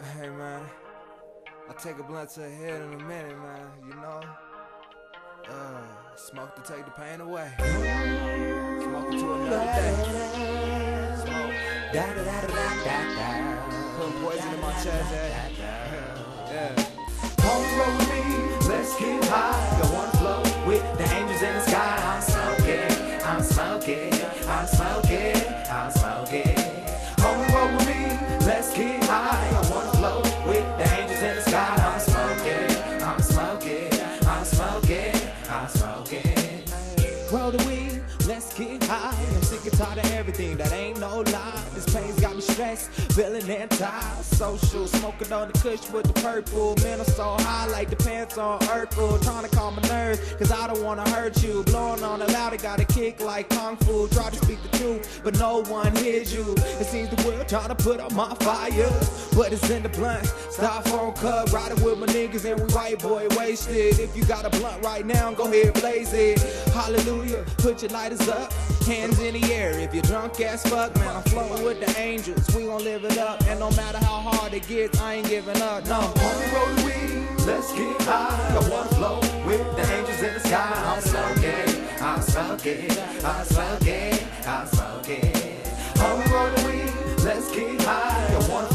Hey man, I'll take a blunt to the head in a minute, man. You know, uh, smoke to take the pain away. Smoke to another day. Smoke. Da da da da da da. Putting poison in my chest, eh? Yeah. Home roll with me, let's get high. Go on flow with the angels in the sky. I'm smoking, I'm smoking, I'm smoking, I'm smoking. Home roll with me, let's get high. The weed, let's get high. I'm sick and tired of everything that ain't no lie. This pain's got me stressed, feeling anti-social. Smoking on the kush with the purple. Man, I'm so high like the pants on Urkel. Trying to calm my nerves, cause I don't wanna hurt you. Blowing on the loud, it got a kick like Kung Fu. Try to speak the truth, but no one hears you. It seems the world trying to put on my fire. But it's in the blunt. Styrofoam cup, riding with my niggas we white boy wasted. If you got a blunt right now, go ahead, blaze it. Hallelujah, put your lighters up. Hands in the air if you're drunk as fuck, man. I'm flowing with the angels. We gon' live it up. And no matter how hard it gets, I ain't giving up. No. Roll the weed. Let's get high. I wanna flow with the angels in the sky. I'm smoking. I'm smoking. I'm smoking. I'm smoking. Roll the weed. Let's get high. I wanna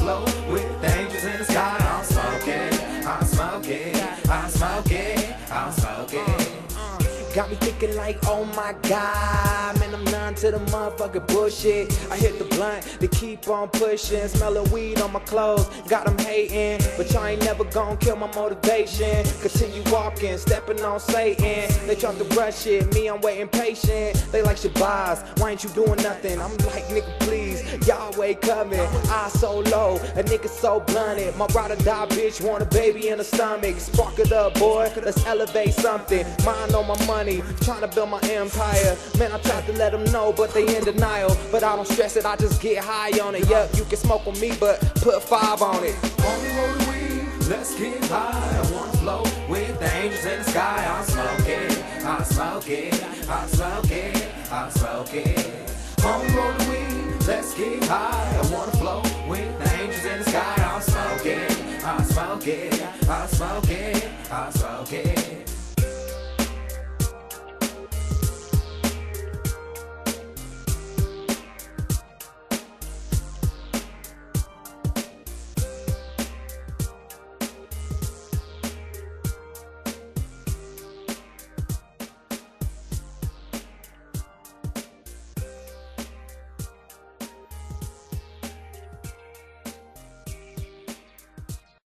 Got me thinking like, oh my god, man, I'm numb to the motherfucking bullshit. I hit the blunt to keep on pushing, smelling weed on my clothes, got them hating, but y'all ain't never gonna kill my motivation. Continue walking, stepping on Satan. They try to rush it, me, I'm waiting patient. They like Shabazz, why ain't you doing nothing? I'm like, nigga, please, Yahweh coming. I so low, a nigga so blunted. My ride or die bitch want a baby in the stomach. Spark it up, boy, let's elevate something. Mind on my money, trying to build my empire. Man, I tried to let them know, but they in denial. But I don't stress it, I just get high on it. Yup, you can smoke on me, but put five on it. Only roll weed, let's get high. I wanna flow with the angels in the sky. I'm smoking, I'm smoking, I'm smoking, I'm smoking. Only roll the weed, let's get high. I wanna flow with the angels in the sky. I'm smoking, I'm smoking, I'm smoking, I'm smoking.